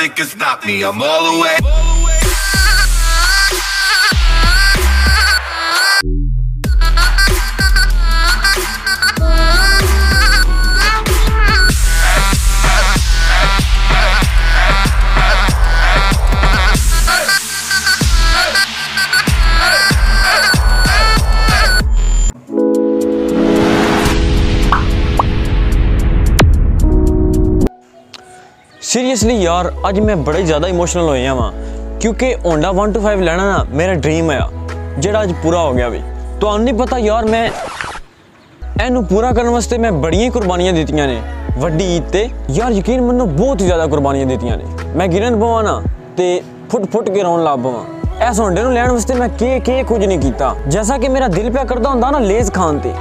Nothing can stop me. I'm all the way. Seriously ਯਾਰ, ਅੱਜ ਮੈਂ ਬੜੇ ਜ਼ਿਆਦਾ ਇਮੋਸ਼ਨਲ ਹੋਇਆ ਵਾਂ। ਕਿਉਂਕਿ Honda 125 ਲੈਣਾ ਨਾ ਮੇਰਾ ਡ੍ਰੀਮ ਆ, ਜਿਹੜਾ ਅੱਜ ਪੂਰਾ ਹੋ ਗਿਆ ਵੀ। ਤੁਹਾਨੂੰ ਨਹੀਂ ਪਤਾ ਯਾਰ, ਮੈਂ ਇਹਨੂੰ ਪੂਰਾ ਕਰਨ ਵਾਸਤੇ ਮੈਂ ਬੜੀਆਂ ਕੁਰਬਾਨੀਆਂ ਦਿੱਤੀਆਂ ਨੇ। ਵੱਡੀ ਈਦ ਤੇ, ਯਾਰ ਯਕੀਨ ਮੰਨੋ, ਬਹੁਤ ਹੀ ਜ਼ਿਆਦਾ ਕੁਰਬਾਨੀਆਂ ਦਿੱਤੀਆਂ ਨੇ। ਮੈਂ ਗਿਰਨ ਪਵਾਂ ਨਾ ਤੇ ਫੁੱਟ ਫੁੱਟ ਕੇ ਰੋਣ ਲੱਗ ਪਵਾਂ। ਇਸ Honda ਨੂੰ ਲੈਣ ਵਾਸਤੇ ਮੈਂ ਕੀ ਕੀ ਕੁਝ ਨਹੀਂ ਕੀਤਾ। ਜੈਸਾ ਕਿ ਮੇਰਾ ਦਿਲ ਪਿਆ ਕਰਦਾ ਹੁੰਦਾ ਨਾ ਲੇਜ਼ ਖਾਣ ਤੇ।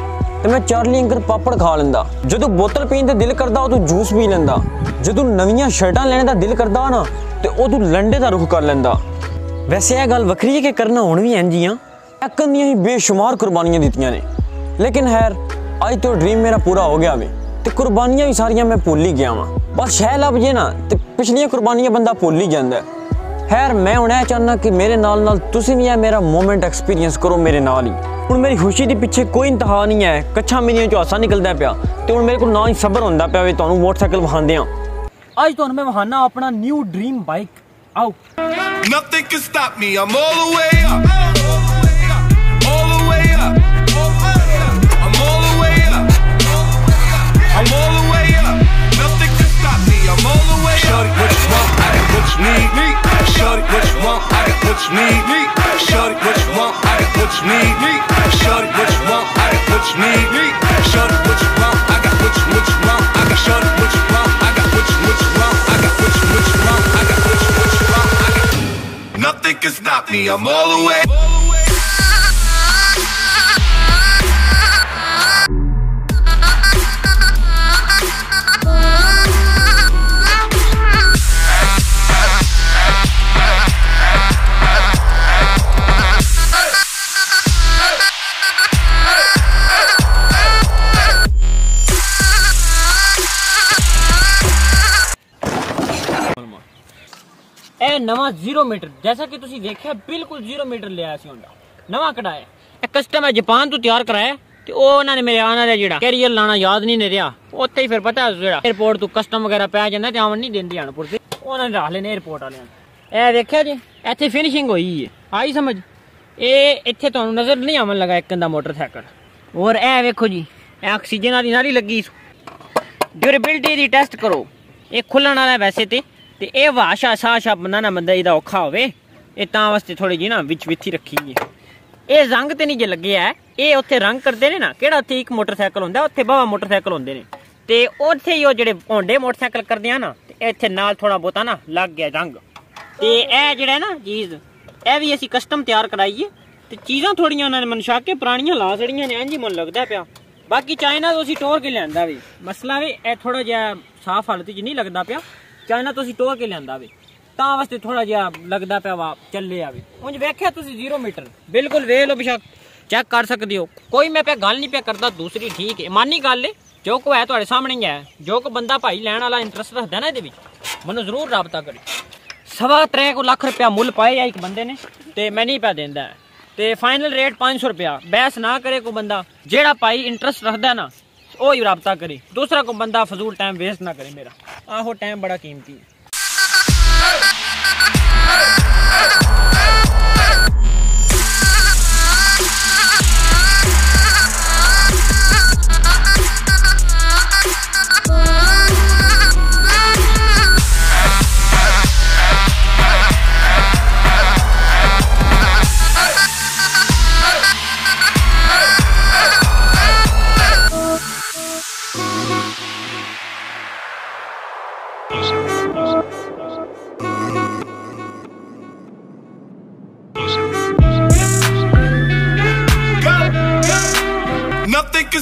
ਤੇ ਮੈਂ ਚਾਰਲੀ ਅੰਕਰ ਪਾਪੜ ਖਾ ਲੈਂਦਾ। ਜਦੋਂ ਬੋਤਲ ਪੀਣ ਤੇ ਦਿਲ ਕਰਦਾ, ਉਦੋਂ ਜੂਸ ਪੀ ਲੈਂਦਾ। ਜਦੋਂ ਨਵੀਆਂ ਸ਼ਰਟਾਂ ਲੈਣ ਦਾ ਦਿਲ ਕਰਦਾ ਨਾ, ਤੇ ਉਦੋਂ ਲੰਡੇ ਦਾ ਰੁਖ ਕਰ ਲੈਂਦਾ। ਵੈਸੇ ਇਹ ਗੱਲ ਵੱਖਰੀ ਹੈ ਕਿ ਕਰਨਾ ਹੁਣ ਵੀ ਇੰਜ ਹੀ ਆ। ਐਕਨ ਦੀਆਂ ਹੀ ਬੇਸ਼ੁਮਾਰ ਕੁਰਬਾਨੀਆਂ ਦਿੱਤੀਆਂ ਨੇ। ਲੇਕਿਨ ਖੈਰ, ਅੱਜ ਤੋਂ ਡ੍ਰੀਮ ਮੇਰਾ ਪੂਰਾ ਹੋ ਗਿਆ ਵੇ। ਤੇ ਕੁਰਬਾਨੀਆਂ ਵੀ ਸਾਰੀਆਂ ਮੈਂ ਭੁੱਲ ਹੀ ਗਿਆ ਵਾਂ। ਬਸ ਸ਼ੈ ਲੱਭ ਜੇ ਨਾ, ਤੇ ਪਿਛਲੀਆਂ ਕੁਰਬਾਨੀਆਂ ਬੰਦਾ ਭੁੱਲ ਹੀ ਜਾਂਦਾ। ਖੈਰ, ਮੈਂ ਹੁਣ ਇਹ ਚਾਹੁੰਦਾ ਕਿ ਮੇਰੇ ਨਾਲ ਨਾਲ ਤੁਸੀਂ ਵੀ ਇਹ ਮੇਰਾ ਮੂਮੈਂਟ ਐਕਸਪੀਰੀਅੰਸ ਕਰੋ ਮੇਰੇ ਨਾਲ ਹੀ ਹੁਣ ਮੇਰੀ ਖੁਸ਼ੀ ਦੇ ਪਿੱਛੇ ਕੋਈ ਇੰਤਹਾ ਨਹੀਂ ਹੈ ਕੱਛਾ ਮੇਰੀਆਂ ਚੋਂ ਨਿਕਲਦਾ ਪਿਆ ਤੇ ਹੁਣ ਮੇਰੇ ਕੋਲ ਨਾ ਹੀ ਸਬਰ ਹੁੰਦਾ ਪਿਆ ਵੀ ਤੁਹਾਨੂੰ ਮੋਟਰਸਾਈਕਲ ਵਿਖਾਉਂਦੇ ਆ ਅੱਜ ਤੁਹਾਨੂੰ ਮੈਂ ਵਹਾਨਾ ਆਪਣਾ ਨਿਊ ਡ੍ਰੀਮ ਬਾਈਕ ਆਓ Nothing can stop me. I'm all the way up. Need. Shorty, what you want? I got what you what you want. I got shorty, what you want? I got what you what you want. I got what you what you want. I got what you what you want. I got Nothing can stop me. I'm all the way. ਇਹ ਨਵਾਂ 0 metre, ਜੈਸਾ ਕਿ ਤੁਸੀਂ ਦੇਖਿਆ ਬਿਲਕੁਲ 0 metre ਲਿਆ ਸੀ ਹੁੰਦਾ। ਨਵਾਂ ਕਢਾਇਆ। ਇਹ ਕਸਟਮ ਹੈ, ਜਾਪਾਨ ਤੋਂ ਤਿਆਰ ਕਰਾਇਆ ਤੇ ਉਹ ਉਹਨਾਂ ਨੇ ਮੇਰੇ ਆਣਾ ਦਾ ਜਿਹੜਾ ਕੈਰੀਅਰ ਲਾਣਾ ਯਾਦ ਨਹੀਂ ਨੇ ਰਿਹਾ। ਉੱਥੇ ਹੀ ਫਿਰ ਪਤਾ ਜਿਹੜਾ 에어ਪੋਰਟ ਤੋਂ ਕਸਟਮ ਵਗੈਰਾ ਪੈ ਜਾਂਦਾ ਤੇ ਆਉਣ ਨਹੀਂ ਦਿੰਦੇ ਆਣਪੁਰ ਤੇ ਉਹਨਾਂ ਨੇ ਰੱਖ ਲੈਣੇ 에어ਪੋਰਟ ਵਾਲਿਆਂ ਇਹ ਦੇਖਿਆ ਜੀ, ਇੱਥੇ ਫਿਨਿਸ਼ਿੰਗ ਹੋਈ ਹੈ ਆਈ ਸਮਝ? ਇਹ ਇੱਥੇ ਤੁਹਾਨੂੰ ਨਜ਼ਰ ਨਹੀਂ ਆਉਣ ਲੱਗਾ ਇੱਕ ਦਾ ਮੋਟਰਸਾਈਕਲ ਹੋਰ ਇਹ ਵੇਖੋ ਜੀ, ਇਹ ਆਕਸੀਜਨ ਵਾਲੀ ਨਾਲੀ ਲੱਗੀ। ਡਿਊਰੇਬਿਲਟੀ ਦੀ ਟੈਸਟ ਕਰੋ। ਇਹ ਖੁੱਲਣ ਵਾਲਾ ਵੈਸੇ ਤੇ। ਤੇ ਇਹ ਵਾਸ਼ਾ ਸਾਸ਼ਾ ਬੰਦਾ ਨਾ ਬੰਦਾ ਇਹਦਾ ਔਖਾ ਹੋਵੇ, ਇਹ ਤਾਂ ਵਾਸਤੇ ਥੋੜੀ ਜੀ ਨਾ ਵਿੱਚ ਵਿੱਥੀ ਰੱਖੀ ਹੈ। ਇਹ ਰੰਗ ਤੇ ਨਹੀਂ ਜੇ ਲੱਗਿਆ ਇਹ ਉੱਥੇ ਰੰਗ ਕਰਦੇ ਨੇ ਨਾ, ਕਿਹੜਾ ਉੱਥੇ ਇੱਕ ਮੋਟਰਸਾਈਕਲ ਹੁੰਦਾ, ਉੱਥੇ ਬਾਵਾ ਮੋਟਰਸਾਈਕਲ ਹੁੰਦੇ ਨੇ। ਤੇ ਉੱਥੇ ਹੀ ਉਹ ਜਿਹੜੇ ਹੋਂਡੇ ਮੋਟਰਸਾਈਕਲ ਕਰਦੇ ਆ ਨਾ ਇੱਥੇ ਨਾਲ ਥੋੜਾ ਬੋਤਾ ਨਾ ਲੱਗ ਗਿਆ ਰੰਗ। ਤੇ ਇਹ ਜਿਹੜਾ ਨਾ ਚੀਜ਼, ਇਹ ਵੀ ਅਸੀਂ ਕਸਟਮ ਤਿਆਰ ਕਰਾਈਏ, ਤੇ ਚੀਜ਼ਾਂ ਥੋੜੀਆਂ ਉਹਨਾਂ ਨੇ ਮਨਸ਼ਾ ਕੇ ਪੁਰਾਣੀਆਂ ਲਾ ਛੜੀਆਂ ਨੇ ਇੰਜ ਹੀ ਮਨ ਲੱਗਦਾ ਪਿਆ। ਬਾਕੀ ਚਾਈਨਾ ਤੋਂ ਅਸੀਂ ਟੋਰ ਕੇ ਲਿਆਂਦਾ ਵੀ। ਮਸਲਾ ਵੀ ਇਹ ਥੋੜਾ ਜਿਹਾ ਸਾਫ਼ ਹਾਲਤ 'ਚ ਨਹੀਂ ਲੱਗਦਾ ਪਿਆ। ਚਾਈਨਾ ਤੋਂ ਅਸੀਂ ਟੋਰ ਕੇ ਲਿਆਂਦਾ ਵੀ, ਤਾਂ ਵਾਸਤੇ ਥੋੜਾ ਜਿਹਾ ਲੱਗਦਾ ਪਿਆ ਵਾ ਚੱਲੇ ਆ ਵੀ। ਉਂਝ ਵੇਖਿਆ ਤੁਸੀਂ 0 ਮੀਟਰ। ਬਿਲਕੁਲ ਵੇਖ ਲਓ ਬਿਸ਼ੱਕ ਚੈੱਕ ਕਰ ਸਕਦੇ ਹੋ। ਕੋਈ ਮੈਂ ਪਿਆ ਗੱਲ ਨਹੀਂ ਪਿਆ ਕਰਦਾ, ਦੂਸਰੀ ਠੀਕ ਹੈ ਮਾਨੀ ਗੱਲ ਹੈ ਜੋ ਕੋ ਹੈ ਤੁਹਾਡੇ ਸਾਹਮਣੇ ਹੀ ਹੈ। ਜੋ ਕੋ ਬੰਦਾ ਭਾਈ ਲੈਣ ਵਾਲਾ ਇੰਟਰਸਟ ਰੱਖਦਾ ਨਾ ਇਹਦੇ ਵਿੱਚ, ਮੈਨੂੰ ਜ਼ਰੂਰ ਰਾਬਤਾ ਕਰੇ ਸਵਾ ਤਰੇ ਕੋ ਲੱਖ ਰੁਪਇਆ ਮੁੱਲ ਪਾਏ ਆ ਇੱਕ ਬੰਦੇ ਨੇ, ਤੇ ਮੈਂ ਨਹੀਂ ਪਿਆ ਦਿੰਦਾ। ਤੇ ਫਾਈਨਲ ਰੇਟ 500 ਰੁਪਇਆ, ਬਹਿਸ ਨਾ ਕਰੇ ਕੋ ਬੰਦਾ। ਜਿਹੜਾ ਭਾਈ ਇੰਟਰਸਟ ਰੱਖਦਾ ਨਾ, ਉਹ ਹੀ ਰਾਬਤਾ ਕਰੇ। ਦੂਸਰਾ ਕੋ ਬੰਦਾ ਫਜ਼ੂਲ ਟਾਈਮ ਵੇਸਟ ਨਾ ਕਰੇ ਮੇਰਾ। ਆਹੋ ਟਾਈਮ ਬੜਾ ਕੀਮਤੀ ਹੈ।